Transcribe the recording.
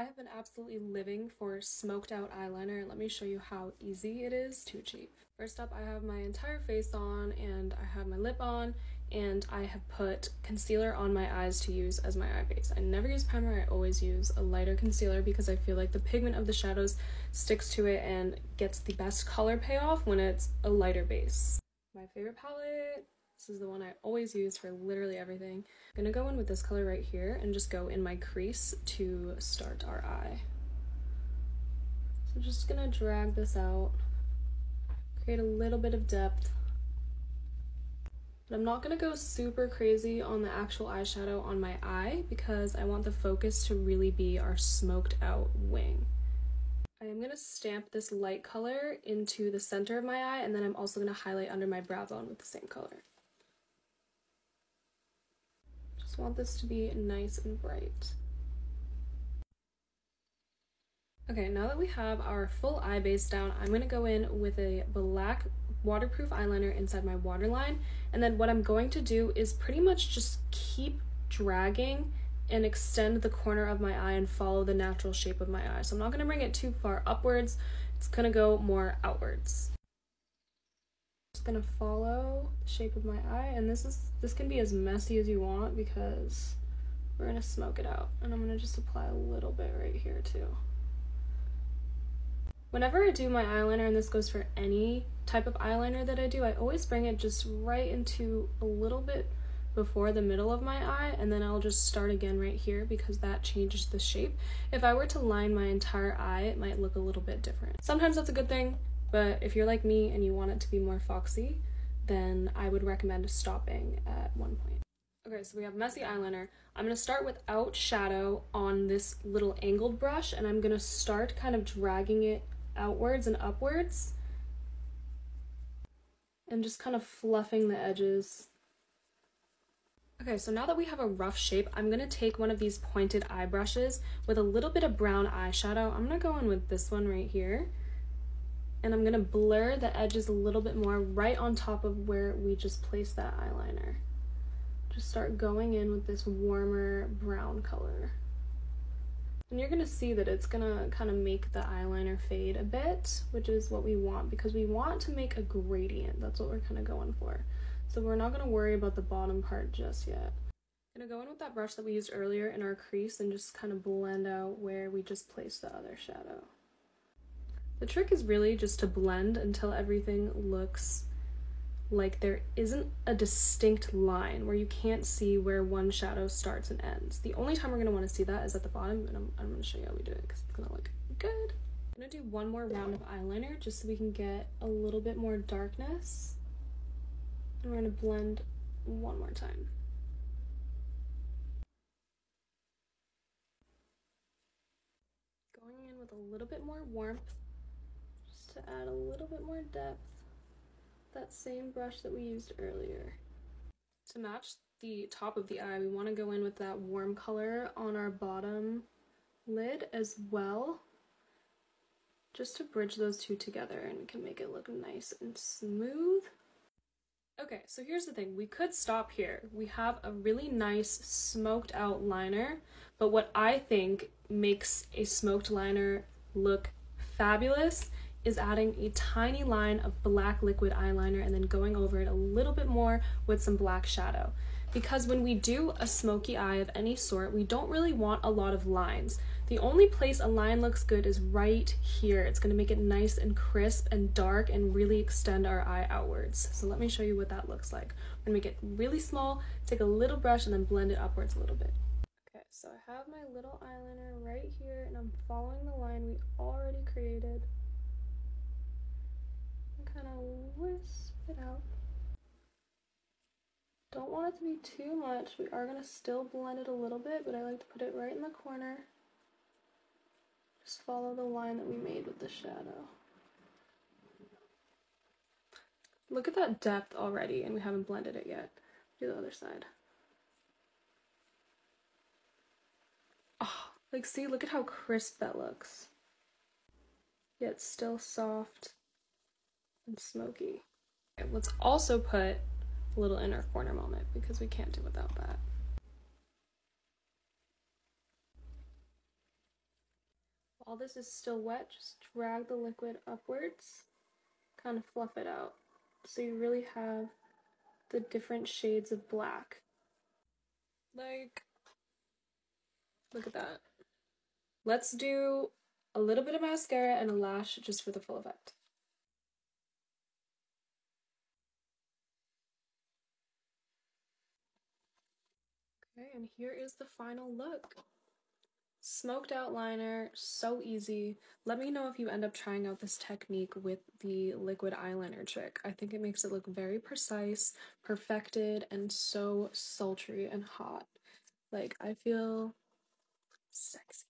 I have been absolutely living for smoked out eyeliner. Let me show you how easy it is to achieve. First up, I have my entire face on and I have my lip on and I have put concealer on my eyes to use as my eye base. I never use primer, I always use a lighter concealer because I feel like the pigment of the shadows sticks to it and gets the best color payoff when it's a lighter base. My favorite palette this is the one I always use for literally everything. I'm gonna go in with this color right here and just go in my crease to start our eye. So I'm just gonna drag this out, create a little bit of depth. But I'm not gonna go super crazy on the actual eyeshadow on my eye because I want the focus to really be our smoked out wing. I am going to stamp this light color into the center of my eye and then I'm also going to highlight under my brow bone with the same color want this to be nice and bright. Okay, now that we have our full eye base down, I'm going to go in with a black waterproof eyeliner inside my waterline. And then what I'm going to do is pretty much just keep dragging and extend the corner of my eye and follow the natural shape of my eye. So I'm not going to bring it too far upwards. It's going to go more outwards just gonna follow the shape of my eye and this is this can be as messy as you want because we're gonna smoke it out and I'm gonna just apply a little bit right here too. Whenever I do my eyeliner, and this goes for any type of eyeliner that I do, I always bring it just right into a little bit before the middle of my eye and then I'll just start again right here because that changes the shape. If I were to line my entire eye, it might look a little bit different. Sometimes that's a good thing, but if you're like me and you want it to be more foxy, then I would recommend stopping at one point. Okay, so we have messy eyeliner. I'm going to start without shadow on this little angled brush and I'm going to start kind of dragging it outwards and upwards and just kind of fluffing the edges. Okay, so now that we have a rough shape, I'm going to take one of these pointed eye brushes with a little bit of brown eyeshadow. I'm going to go in with this one right here and I'm gonna blur the edges a little bit more right on top of where we just placed that eyeliner. Just start going in with this warmer brown color. And you're gonna see that it's gonna kind of make the eyeliner fade a bit, which is what we want because we want to make a gradient. That's what we're kind of going for. So we're not gonna worry about the bottom part just yet. I'm gonna go in with that brush that we used earlier in our crease and just kind of blend out where we just placed the other shadow. The trick is really just to blend until everything looks like there isn't a distinct line where you can't see where one shadow starts and ends. The only time we're want to see that is at the bottom, and I'm, I'm to show you how we do it because it's to look good. I'm to do one more round of eyeliner just so we can get a little bit more darkness. And we're to blend one more time. Going in with a little bit more warmth to add a little bit more depth, that same brush that we used earlier. To match the top of the eye, we want to go in with that warm color on our bottom lid as well, just to bridge those two together and we can make it look nice and smooth. Okay, so here's the thing. We could stop here. We have a really nice smoked out liner, but what I think makes a smoked liner look fabulous is adding a tiny line of black liquid eyeliner and then going over it a little bit more with some black shadow. Because when we do a smoky eye of any sort, we don't really want a lot of lines. The only place a line looks good is right here. It's gonna make it nice and crisp and dark and really extend our eye outwards. So let me show you what that looks like. I'm gonna make it really small, take a little brush and then blend it upwards a little bit. Okay, so I have my little eyeliner right here and I'm following the line we already created kind of wisp it out. Don't want it to be too much. We are going to still blend it a little bit, but I like to put it right in the corner. Just follow the line that we made with the shadow. Look at that depth already, and we haven't blended it yet. Do the other side. Oh, like see, look at how crisp that looks. Yet still soft and smoky. Okay, let's also put a little inner corner moment because we can't do without that. While this is still wet, just drag the liquid upwards, kind of fluff it out. So you really have the different shades of black. Like, look at that. Let's do a little bit of mascara and a lash just for the full effect. Okay, and here is the final look. Smoked outliner, so easy. Let me know if you end up trying out this technique with the liquid eyeliner trick. I think it makes it look very precise, perfected, and so sultry and hot. Like, I feel sexy.